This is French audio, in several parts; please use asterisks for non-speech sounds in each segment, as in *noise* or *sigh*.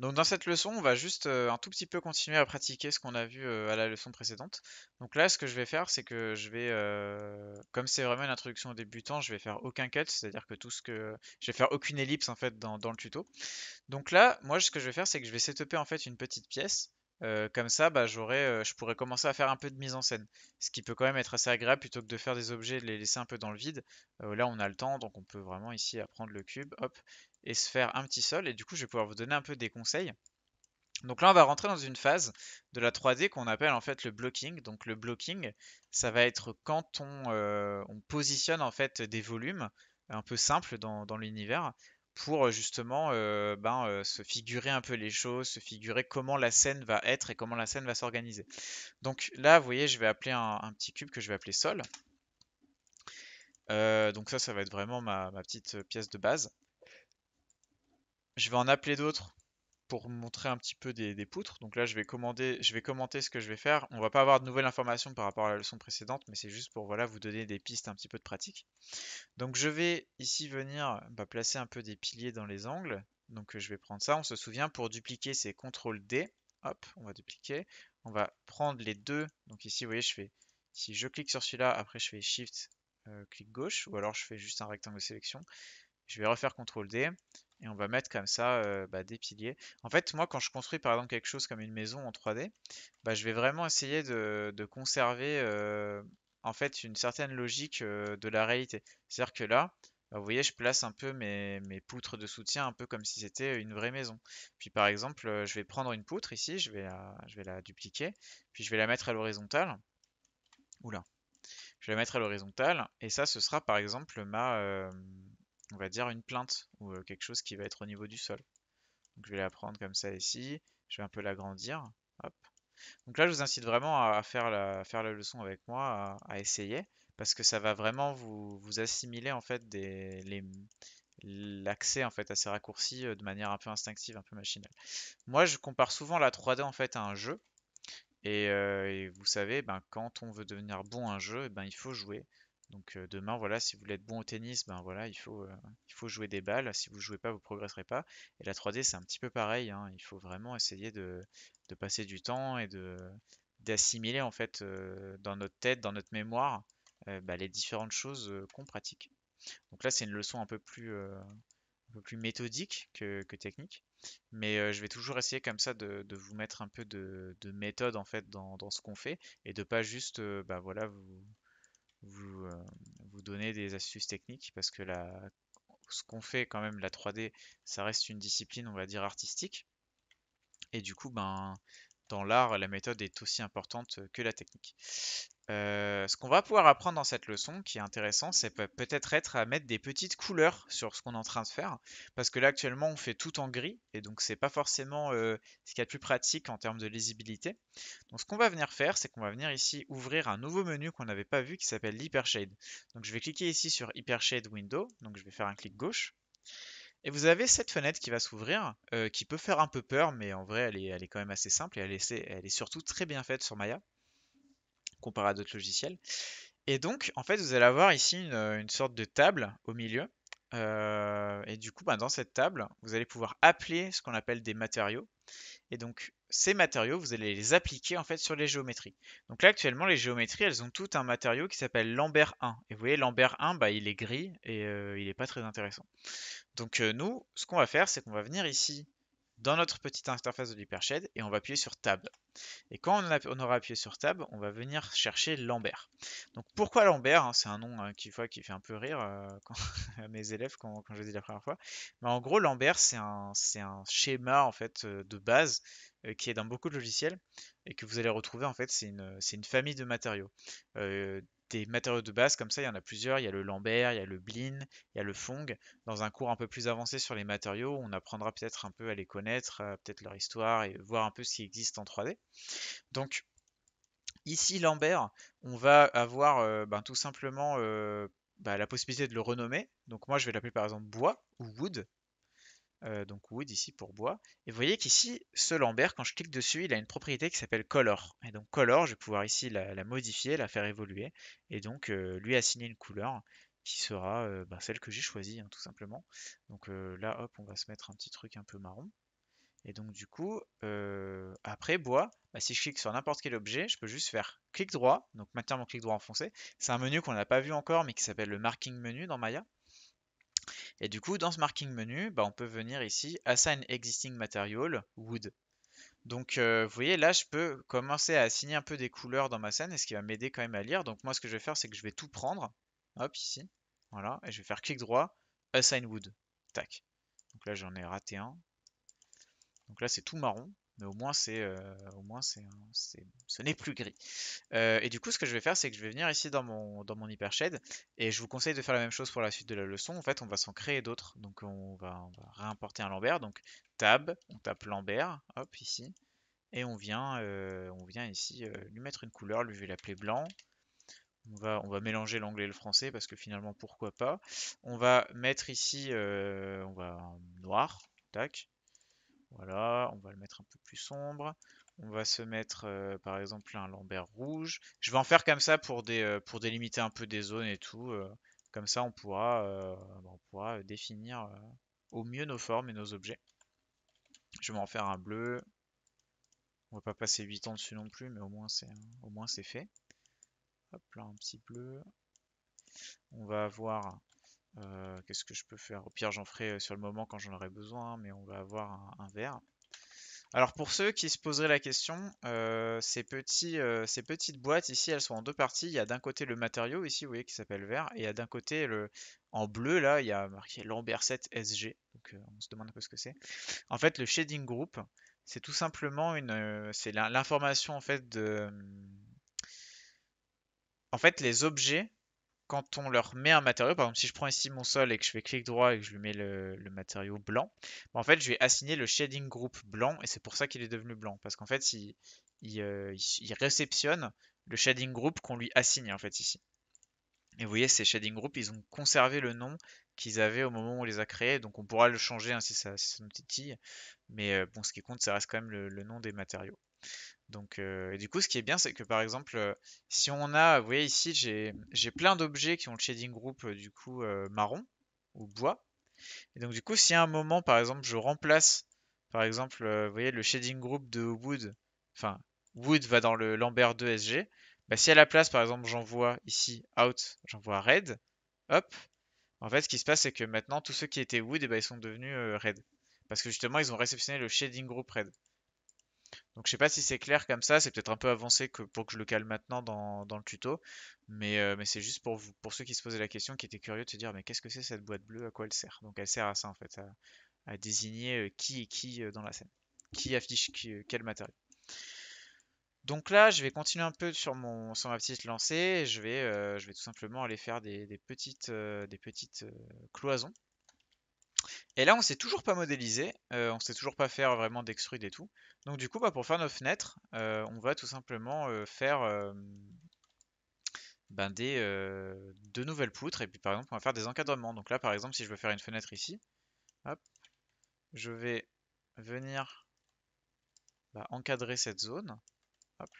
Donc dans cette leçon, on va juste euh, un tout petit peu continuer à pratiquer ce qu'on a vu euh, à la leçon précédente. Donc là, ce que je vais faire, c'est que je vais, euh, comme c'est vraiment une introduction aux débutants, je vais faire aucun cut, c'est-à-dire que tout ce que, je vais faire aucune ellipse en fait dans, le tuto. Donc là, moi, ce que je vais faire, c'est que je vais setuper en fait une petite pièce. comme ça, bah, j'aurai, je pourrais commencer à faire un peu de mise en scène, ce qui peut quand même être assez agréable plutôt que de faire des objets et de les laisser un peu dans le vide. là, on a le temps, donc on peut vraiment ici apprendre le cube, hop, et se faire un petit sol. Et du coup, je vais pouvoir vous donner un peu des conseils. Donc là, on va rentrer dans une phase de la 3D qu'on appelle en fait le blocking. Donc le blocking, ça va être quand on, euh, positionne en fait des volumes un peu simples dans, l'univers pour justement euh, ben, euh, se figurer un peu les choses, se figurer comment la scène va être et comment la scène va s'organiser. Donc là, vous voyez, je vais appeler un, petit cube que je vais appeler sol. donc ça, ça va être vraiment ma petite pièce de base. Je vais en appeler d'autres pour montrer un petit peu des, poutres. Donc là, je vais, commander, je vais commenter ce que je vais faire. On va pas avoir de nouvelles informations par rapport à la leçon précédente, mais c'est juste pour vous donner des pistes un petit peu de pratique. Donc je vais ici venir bah, placer un peu des piliers dans les angles. Donc je vais prendre ça. On se souvient, pour dupliquer, c'est CTRL D. Hop, on va dupliquer. On va prendre les deux. Donc ici, vous voyez, je fais... Si je clique sur celui-là, après je fais Shift, euh, clic gauche, ou alors je fais juste un rectangle de sélection. Je vais refaire CTRL D et on va mettre comme ça bah, des piliers. En fait, moi, quand je construis par exemple quelque chose comme une maison en 3D, bah, je vais vraiment essayer de, conserver en fait une certaine logique de la réalité. C'est-à-dire que là, bah, vous voyez, je place un peu mes, poutres de soutien un peu comme si c'était une vraie maison. Puis par exemple, je vais prendre une poutre ici, je vais la dupliquer, puis je vais la mettre à l'horizontale. Oula. Je vais la mettre à l'horizontale, et ça, ce sera par exemple ma, on va dire une plainte ou euh, quelque chose qui va être au niveau du sol. Je vais la prendre comme ça ici, je vais un peu l'agrandir. Donc là, je vous incite vraiment à faire la, leçon avec moi, à, essayer, parce que ça va vraiment vous, assimiler en fait l'accès en fait à ces raccourcis euh, de manière un peu instinctive, un peu machinale. Moi, je compare souvent la 3D en fait à un jeu. Et, euh, vous savez, ben, quand on veut devenir bon à un jeu, ben, il faut jouer. Donc demain, voilà, si vous voulez être bon au tennis, ben voilà, il faut, faut jouer des balles. Si vous ne jouez pas, vous ne progresserez pas. Et la 3D, c'est un petit peu pareil. Hein. Il faut vraiment essayer de, passer du temps et d'assimiler en fait dans notre tête, dans notre mémoire, bah, les différentes choses qu'on pratique. Donc là, c'est une leçon un peu plus, un peu plus méthodique que, technique. Mais je vais toujours essayer comme ça de, vous mettre un peu de, méthode en fait dans, ce qu'on fait et de pas juste bah voilà vous, vous, euh, vous donner des astuces techniques parce que la, ce qu'on fait quand même, la 3D, ça reste une discipline, on va dire, artistique. Et du coup, ben, dans l'art, la méthode est aussi importante que la technique. Euh, ce qu'on va pouvoir apprendre dans cette leçon, qui est intéressant, c'est peut-être être à mettre des petites couleurs sur ce qu'on est en train de faire, parce que là actuellement on fait tout en gris, et donc c'est pas forcément euh, ce qui est le plus pratique en termes de lisibilité. Donc ce qu'on va venir faire, c'est qu'on va venir ici ouvrir un nouveau menu qu'on n'avait pas vu qui s'appelle l'Hypershade. Donc je vais cliquer ici sur Hypershade Window, donc je vais faire un clic gauche. Et vous avez cette fenêtre qui va s'ouvrir, euh, qui peut faire un peu peur, mais en vrai elle est, quand même assez simple et elle est, surtout très bien faite sur Maya comparé à d'autres logiciels. Et donc, en fait, vous allez avoir ici une, sorte de table au milieu. Euh, et du coup, bah, dans cette table, vous allez pouvoir appeler ce qu'on appelle des matériaux. Et donc, ces matériaux, vous allez les appliquer en fait sur les géométries. Donc là, actuellement, les géométries, elles ont tout un matériau qui s'appelle Lambert 1. Et vous voyez, Lambert 1, bah, il est gris et euh, il n'est pas très intéressant. Donc euh, nous, ce qu'on va faire, c'est qu'on va venir ici dans notre petite interface de l'Hypershade et on va appuyer sur Tab. Et quand on, aura appuyé sur Tab, on va venir chercher Lambert. Donc pourquoi Lambert hein, C'est un nom hein, qui, fait un peu rire euh, *laughs* à mes élèves quand, je le dis la première fois. Mais en gros, Lambert, c'est un, schéma en fait euh, de base euh, qui est dans beaucoup de logiciels et que vous allez retrouver en fait, c'est une, famille de matériaux des matériaux de base comme ça, il y en a plusieurs. Il y a le Lambert, il y a le Blin, il y a le Fong. Dans un cours un peu plus avancé sur les matériaux, on apprendra peut-être un peu à les connaître, peut-être leur histoire et voir un peu ce qui existe en 3D. Donc ici Lambert, on va avoir euh, ben, tout simplement euh, bah, la possibilité de le renommer. Donc moi je vais l'appeler par exemple bois ou wood. Euh, donc wood ici pour bois. Et vous voyez qu'ici, ce Lambert, quand je clique dessus, il a une propriété qui s'appelle color. Et donc color, je vais pouvoir ici la, modifier, la faire évoluer, et donc euh, lui assigner une couleur qui sera euh, bah, celle que j'ai choisie, hein, tout simplement. Donc là, hop, on va se mettre un petit truc un peu marron. Et donc du coup, après bois, bah, si je clique sur n'importe quel objet, je peux juste faire clic droit, donc maintenir mon clic droit enfoncé. C'est un menu qu'on n'a pas vu encore, mais qui s'appelle le marking menu dans Maya. Et du coup, dans ce marking menu, bah, on peut venir ici, Assign Existing Material, Wood. Donc, euh, vous voyez, là, je peux commencer à assigner un peu des couleurs dans ma scène, et ce qui va m'aider quand même à lire. Donc, moi, ce que je vais faire, c'est que je vais tout prendre. Hop, ici. Voilà. Et je vais faire clic droit, Assign Wood. Tac. Donc là, j'en ai raté un. Donc là, c'est tout marron mais au moins c'est euh, au moins c'est ce n'est plus gris. Euh, et du coup, ce que je vais faire, c'est que je vais venir ici dans mon dans mon hypershade et je vous conseille de faire la même chose pour la suite de la leçon. En fait, on va s'en créer d'autres. Donc on va, on va réimporter un Lambert. Donc tab, on tape Lambert, hop ici, et on vient euh, on vient ici lui mettre une couleur. Lui, je vais l'appeler blanc. On va, on va mélanger l'anglais et le français parce que finalement pourquoi pas. On va mettre ici on va noir, tac. Voilà, on va le mettre un peu plus sombre. On va se mettre euh, par exemple un lambert rouge. Je vais en faire comme ça pour, euh, délimiter un peu des zones et tout. Euh. comme ça on pourra, on pourra définir au mieux nos formes et nos objets. Je vais en faire un bleu. On va pas passer 8 ans dessus non plus, mais au moins c'est au moins c'est fait. Hop là un petit bleu. On va avoir euh, qu'est-ce que je peux faire? Au pire, j'en ferai euh, sur le moment quand j'en aurai besoin, mais on va avoir un, verre. Alors pour ceux qui se poseraient la question, euh, ces, petites boîtes ici, elles sont en deux parties. Il y a d'un côté le matériau ici, vous voyez, qui s'appelle verre, et il y a d'un côté, le, en bleu, là, il y a marqué Lambert 7 SG. Donc on se demande un peu ce que c'est. En fait, le shading group, c'est tout simplement une, c'est l'information en fait de, en fait, les objets quand on leur met un matériau, par exemple si je prends ici mon sol et que je fais clic droit et que je lui mets le, matériau blanc, bah, en fait je vais assigner le shading group blanc et c'est pour ça qu'il est devenu blanc. Parce qu'en fait il, euh, réceptionne le shading group qu'on lui assigne en fait ici. Et vous voyez ces shading group ils ont conservé le nom qu'ils avaient au moment où on les a créés, donc on pourra le changer hein, si, ça, nous titille. Mais euh, bon ce qui compte ça reste quand même le nom des matériaux. Donc, euh, du coup, ce qui est bien, c'est que par exemple, euh, si on a, vous voyez ici, j'ai plein d'objets qui ont le shading group euh, du coup marron ou bois. Et donc, du coup, si à un moment, par exemple, je remplace, par exemple, voyez, le shading group de wood, enfin, wood va dans le Lambert 2 SG, bah, si à la place, par exemple, j'envoie ici out, j'envoie red, hop, en fait, ce qui se passe, c'est que maintenant, tous ceux qui étaient wood, et eh ben, ils sont devenus red. Parce que justement, ils ont réceptionné le shading group red. Donc je sais pas si c'est clair comme ça, c'est peut-être un peu avancé pour que je le cale maintenant dans, le tuto, mais, euh, c'est juste pour, ceux qui se posaient la question, qui étaient curieux de se dire mais qu'est-ce que c'est cette boîte bleue, à quoi elle sert? Donc elle sert à ça en fait, à, désigner euh, qui est qui euh, dans la scène, qui affiche quel matériau. Donc là, je vais continuer un peu sur, ma petite lancée, je vais, je vais tout simplement aller faire des petites cloisons. Et là, on sait toujours pas modéliser, euh, on sait toujours pas faire vraiment d'extrude et tout. Donc du coup, bah, pour faire nos fenêtres, euh, on va tout simplement euh, faire des, de nouvelles poutres. Et puis par exemple, on va faire des encadrements. Donc là, par exemple, si je veux faire une fenêtre ici, je vais venir bah, encadrer cette zone. Hop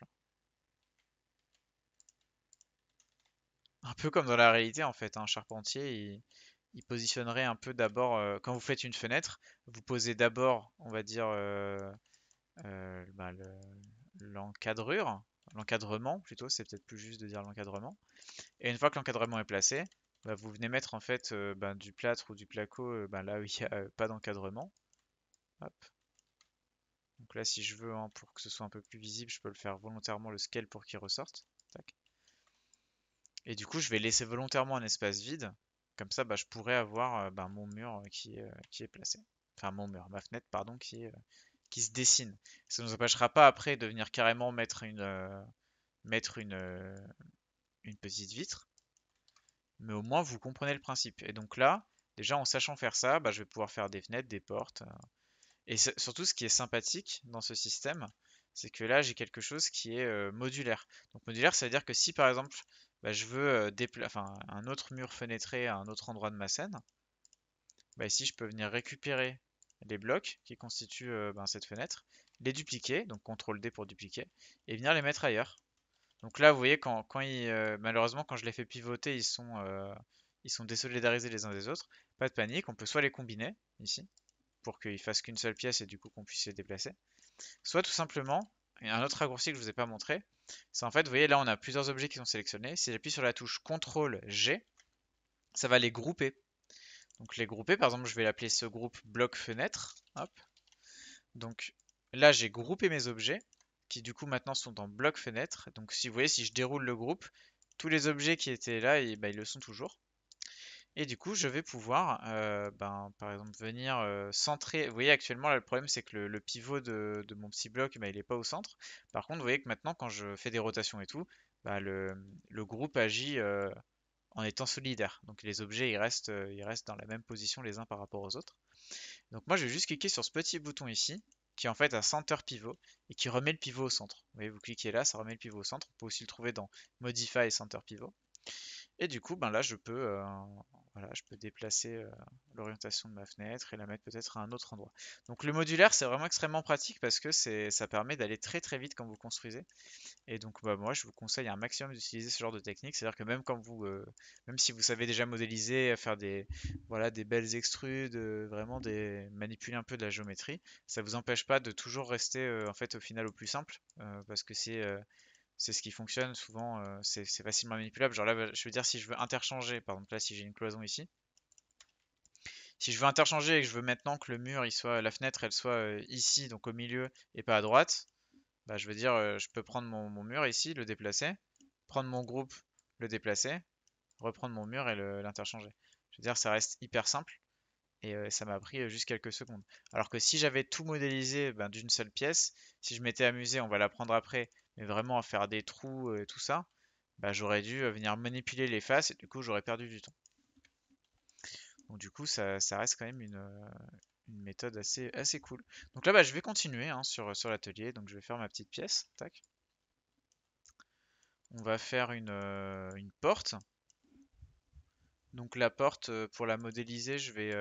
Un peu comme dans la réalité en fait, un charpentier, il, il positionnerait un peu d'abord, euh, quand vous faites une fenêtre, vous posez d'abord, on va dire, euh, euh, bah, l'encadrure, l'encadrement plutôt, c'est peut-être plus juste de dire l'encadrement. Et une fois que l'encadrement est placé, bah, vous venez mettre en fait bah, du plâtre ou du placo là où il n'y a pas d'encadrement. Donc là, si je veux, hein, pour que ce soit un peu plus visible, je peux le faire volontairement le scale pour qu'il ressorte. Et du coup, je vais laisser volontairement un espace vide comme ça, bah, je pourrais avoir euh, bah, mon mur euh, qui, est, qui est placé. Enfin, mon mur, ma fenêtre, pardon, qui, euh, qui se dessine. Ça ne nous empêchera pas après de venir carrément mettre une petite vitre. Mais au moins, vous comprenez le principe. Et donc là, déjà en sachant faire ça, bah, je vais pouvoir faire des fenêtres, des portes. Et surtout, ce qui est sympathique dans ce système, c'est que là, j'ai quelque chose qui est modulaire. Donc modulaire, ça veut dire que si par exemple, bah, je veux un autre mur fenêtré à un autre endroit de ma scène, bah, ici je peux venir récupérer les blocs qui constituent ben, cette fenêtre, les dupliquer, donc CTRL D pour dupliquer, et venir les mettre ailleurs. Donc là, vous voyez, malheureusement, quand je les fais pivoter, ils sont, désolidarisés les uns des autres. Pas de panique, on peut soit les combiner, ici, pour qu'il fasse qu'une seule pièce et du coup qu'on puisse les déplacer. Soit tout simplement, un autre raccourci que je vous ai pas montré, c'est en fait, vous voyez là on a plusieurs objets qui sont sélectionnés. Si j'appuie sur la touche CTRL G, ça va les grouper. Donc les grouper, par exemple, je vais l'appeler ce groupe bloc fenêtre. Donc là j'ai groupé mes objets qui du coup maintenant sont en bloc fenêtre. Donc si vous voyez, si je déroule le groupe, tous les objets qui étaient là, et, ben, ils le sont toujours. Et du coup, je vais pouvoir, euh, ben, par exemple, venir euh, centrer. Vous voyez, actuellement, là, le problème, c'est que le, pivot de, mon petit bloc, ben, il n'est pas au centre. Par contre, vous voyez que maintenant, quand je fais des rotations et tout, ben, le, groupe agit euh, en étant solidaire. Donc les objets, ils restent, ils restent dans la même position les uns par rapport aux autres. Donc moi, je vais juste cliquer sur ce petit bouton ici, qui est en fait un center pivot, et qui remet le pivot au centre. Vous voyez, vous cliquez là, ça remet le pivot au centre. On peut aussi le trouver dans Modify Center Pivot. Et du coup, ben là, je peux voilà, je peux déplacer euh, l'orientation de ma fenêtre et la mettre peut-être à un autre endroit. Donc le modulaire, c'est vraiment extrêmement pratique parce que ça permet d'aller très très vite quand vous construisez. Et donc bah, moi, je vous conseille un maximum d'utiliser ce genre de technique. C'est-à-dire que même quand vous, euh, même si vous savez déjà modéliser, faire des, voilà, des belles extrudes, euh, vraiment des, manipuler un peu de la géométrie, ça vous empêche pas de toujours rester en fait au final au plus simple parce que c'est c'est ce qui fonctionne souvent, euh, c'est facilement manipulable. Genre là, bah, je veux dire, si je veux interchanger, par exemple là, si j'ai une cloison ici, si je veux interchanger et que je veux maintenant que le mur, il soit, la fenêtre, elle soit euh, ici, donc au milieu, et pas à droite, bah, je veux dire, euh, je peux prendre mon, mur ici, le déplacer, prendre mon groupe, le déplacer, reprendre mon mur et l'interchanger. Je veux dire, ça reste hyper simple et ça m'a pris juste quelques secondes. Alors que si j'avais tout modélisé ben, d'une seule pièce, si je m'étais amusé, on va l'apprendre après, mais vraiment à faire des trous et tout ça, bah, j'aurais dû venir manipuler les faces et du coup j'aurais perdu du temps. Donc du coup ça, reste quand même une, méthode assez, cool. Donc là bah, je vais continuer hein, sur, l'atelier, donc je vais faire ma petite pièce. Tac. On va faire une, une porte. Donc la porte, pour la modéliser, je vais,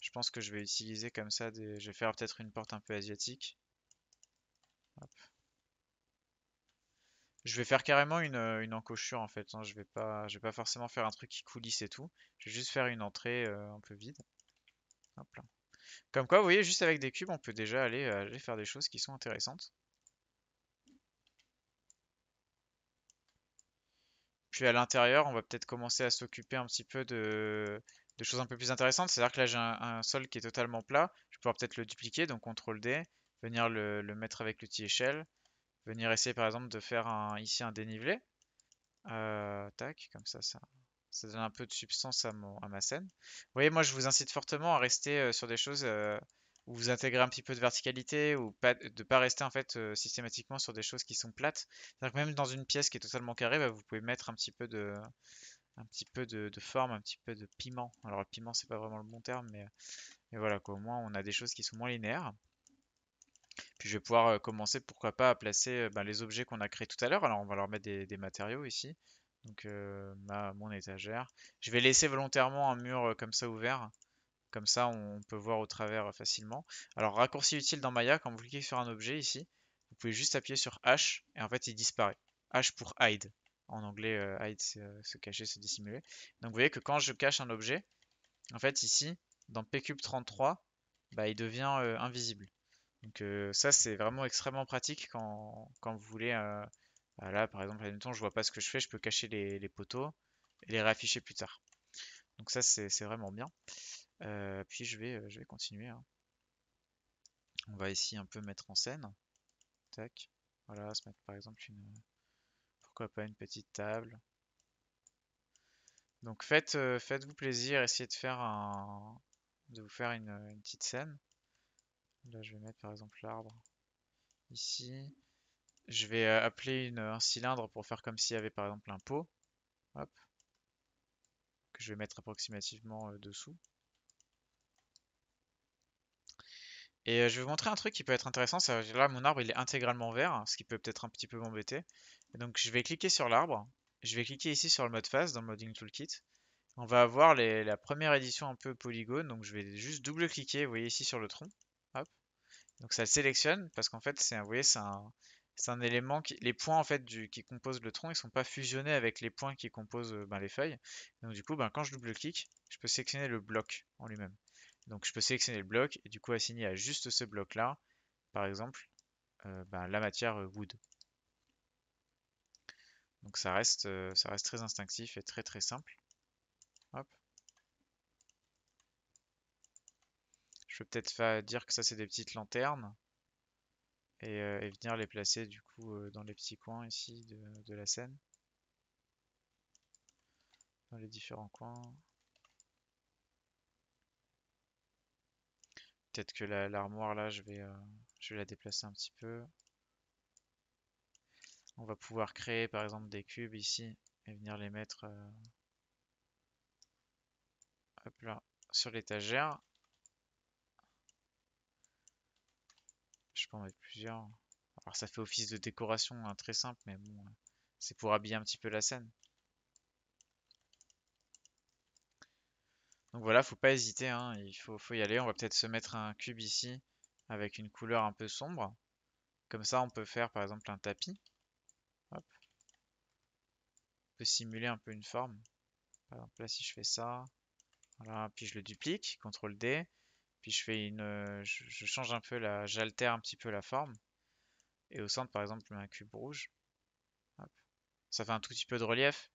je pense que je vais utiliser comme ça, je vais faire peut-être une porte un peu asiatique. Je vais faire carrément une, euh, encochure en fait. Hein. Je vais pas, je vais pas forcément faire un truc qui coulisse et tout. Je vais juste faire une entrée euh, un peu vide. Comme quoi, vous voyez, juste avec des cubes, on peut déjà aller, euh, aller faire des choses qui sont intéressantes. Puis à l'intérieur, on va peut-être commencer à s'occuper un petit peu de, choses un peu plus intéressantes. C'est-à-dire que là, j'ai un, sol qui est totalement plat. Je vais pouvoir peut-être le dupliquer, donc CTRL D, venir le mettre avec l'outil échelle venir essayer par exemple de faire un, ici un dénivelé. Euh, tac, comme ça, ça, ça donne un peu de substance à, mon, à ma scène. Vous voyez, moi je vous incite fortement à rester euh, sur des choses euh, où vous intégrez un petit peu de verticalité ou pas, de pas rester en fait systématiquement sur des choses qui sont plates. C'est-à-dire que même dans une pièce qui est totalement carrée, bah, vous pouvez mettre un petit peu de, un petit peu de, forme, un petit peu de piment. Alors le piment c'est pas vraiment le bon terme, mais, mais voilà quoi, au moins on a des choses qui sont moins linéaires. Puis je vais pouvoir commencer, pourquoi pas, à placer ben, les objets qu'on a créés tout à l'heure. Alors on va leur mettre des, matériaux ici. Donc ma, mon étagère. Je vais laisser volontairement un mur comme ça ouvert. Comme ça on peut voir au travers facilement. Alors raccourci utile dans Maya, quand vous cliquez sur un objet ici, vous pouvez juste appuyer sur H et en fait il disparaît. H pour hide. En anglais, hide c'est se cacher, se dissimuler. Donc vous voyez que quand je cache un objet, en fait ici, dans pcube33, bah, il devient invisible. Donc euh, ça c'est vraiment extrêmement pratique quand, vous voulez, euh, bah là par exemple, admettons je vois pas ce que je fais, je peux cacher les, poteaux et les réafficher plus tard. Donc ça c'est vraiment bien. Euh, puis je vais, je vais continuer. Hein. On va ici un peu mettre en scène. Tac. Voilà, se mettre par exemple une, pourquoi pas une petite table. Donc faites, faites-vous plaisir, essayez de faire un, de vous faire une petite scène. Là, je vais mettre par exemple l'arbre ici. Je vais euh, appeler un cylindre pour faire comme s'il y avait par exemple un pot. Hop. Que je vais mettre approximativement euh, dessous. Et euh, je vais vous montrer un truc qui peut être intéressant. Là, mon arbre, il est intégralement vert, ce qui peut peut-être un petit peu m'embêter. Donc, je vais cliquer sur l'arbre. Je vais cliquer ici sur le mode face dans le Modding Toolkit. On va avoir la première édition un peu polygone. Donc, je vais juste double-cliquer, vous voyez ici sur le tronc. Donc ça le sélectionne parce qu'en fait, c'est un, vous voyez, c'est un, un, élément qui, les points en fait qui composent le tronc, ils sont pas fusionnés avec les points qui composent euh, ben, les feuilles. Donc du coup, ben, quand je double-clique, je peux sélectionner le bloc en lui-même. Donc je peux sélectionner le bloc et du coup assigner à juste ce bloc là, par exemple, euh, ben, la matière wood. Donc ça reste, ça reste très instinctif et très très simple. Hop. Je peux peut-être dire que ça c'est des petites lanternes et, venir les placer du coup dans les petits coins ici de la scène dans les différents coins. Peut-être que l'armoire là, je vais, euh, je vais la déplacer un petit peu. On va pouvoir créer par exemple des cubes ici et venir les mettre euh, là, sur l'étagère. Je peux en mettre plusieurs. Alors ça fait office de décoration hein, très simple, mais bon, c'est pour habiller un petit peu la scène. Donc voilà, faut pas hésiter, hein, il faut, y aller. On va peut-être se mettre un cube ici avec une couleur un peu sombre. Comme ça, on peut faire par exemple un tapis. On peut simuler un peu une forme. Par exemple, là, si je fais ça, puis je le duplique, CTRL D, puis je fais une, je, change un peu la, j'altère un petit peu la forme. Et au centre, par exemple, je mets un cube rouge. Ça fait un tout petit peu de relief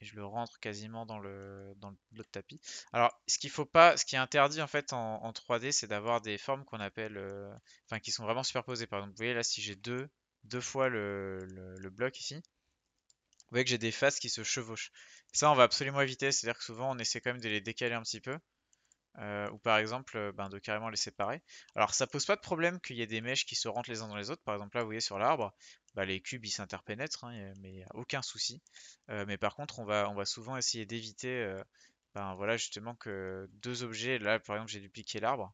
et je le rentre quasiment dans le dans tapis. Alors, ce qu'il faut pas, ce qui est interdit en fait en, 3D, c'est d'avoir des formes qu'on appelle, euh, enfin qui sont vraiment superposées. Par exemple, vous voyez là, si j'ai deux, deux fois le, le, bloc ici, vous voyez que j'ai des faces qui se chevauchent. Ça, on va absolument éviter. C'est-à-dire que souvent, on essaie quand même de les décaler un petit peu. Euh, ou par exemple euh, ben, de carrément les séparer. Alors ça pose pas de problème qu'il y ait des mèches qui se rentrent les uns dans les autres. Par exemple là vous voyez sur l'arbre, bah, les cubes ils s'interpénètrent, hein, mais il n'y a aucun souci. Euh, mais par contre on va, on va souvent essayer d'éviter ben, voilà, justement que deux objets, là par exemple j'ai dupliqué l'arbre,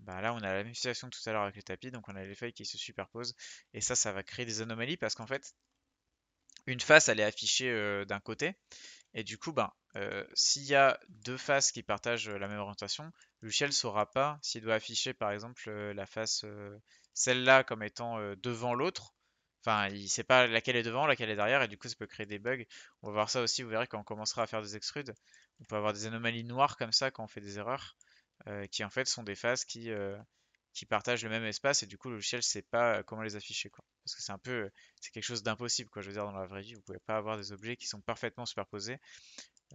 bah, là on a la même situation que tout à l'heure avec les tapis, donc on a les feuilles qui se superposent, et ça ça va créer des anomalies parce qu'en fait une face elle est affichée d'un côté, et du coup, ben, euh, s'il y a deux faces qui partagent euh, la même orientation, le ne saura pas s'il doit afficher par exemple euh, la face, celle-là comme étant devant l'autre. Enfin, il ne sait pas laquelle est devant, laquelle est derrière, et du coup, ça peut créer des bugs. On va voir ça aussi, vous verrez quand on commencera à faire des extrudes. On peut avoir des anomalies noires comme ça quand on fait des erreurs, qui en fait sont des faces qui, qui partagent le même espace et du coup le logiciel sait pas comment les afficher quoi. Parce que c'est un peu c'est quelque chose d'impossible quoi. Je veux dire dans la vraie vie vous pouvez pas avoir des objets qui sont parfaitement superposés.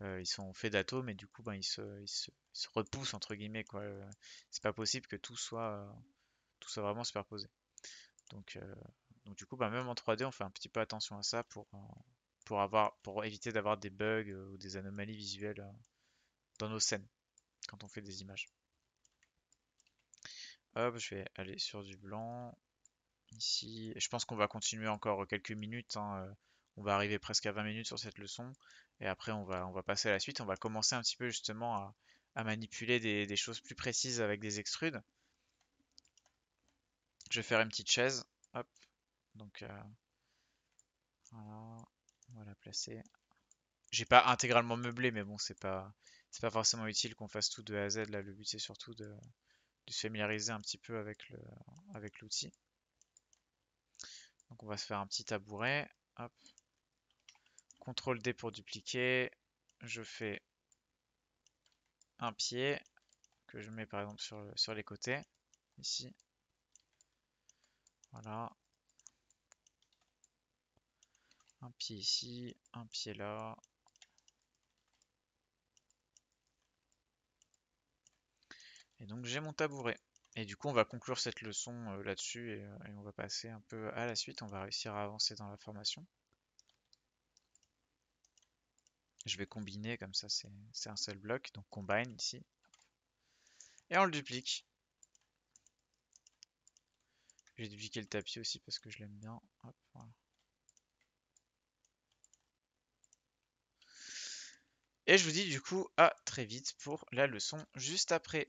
Euh, ils sont faits d'atomes et du coup ben, ils, se, ils, se, repoussent entre guillemets quoi. C'est pas possible que tout soit tout soit vraiment superposé. Donc, euh, donc du coup ben, même en 3D on fait un petit peu attention à ça pour, pour, avoir, pour éviter d'avoir des bugs ou des anomalies visuelles dans nos scènes quand on fait des images. Hop, je vais aller sur du blanc. Ici, je pense qu'on va continuer encore quelques minutes. Hein, euh, on va arriver presque à 20 minutes sur cette leçon. Et après, on va, passer à la suite. On va commencer un petit peu justement à, manipuler des, choses plus précises avec des extrudes. Je vais faire une petite chaise. Hop. Donc, euh, voilà. On va la placer. J'ai pas intégralement meublé, mais bon, c'est pas, pas forcément utile qu'on fasse tout de A à Z. Là, le but c'est surtout de, se familiariser un petit peu avec le avec l'outil. Donc on va se faire un petit tabouret. CTRL D pour dupliquer. Je fais un pied que je mets par exemple sur, sur les côtés. Ici. Voilà. Un pied ici, un pied là, Et donc j'ai mon tabouret. Et du coup, on va conclure cette leçon euh, là-dessus euh, et, on va passer un peu à la suite. On va réussir à avancer dans la formation. Je vais combiner, comme ça c'est un seul bloc. Donc combine ici. Et on le duplique. J'ai dupliqué le tapis aussi parce que je l'aime bien. Et je vous dis du coup à très vite pour la leçon juste après.